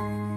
Bye.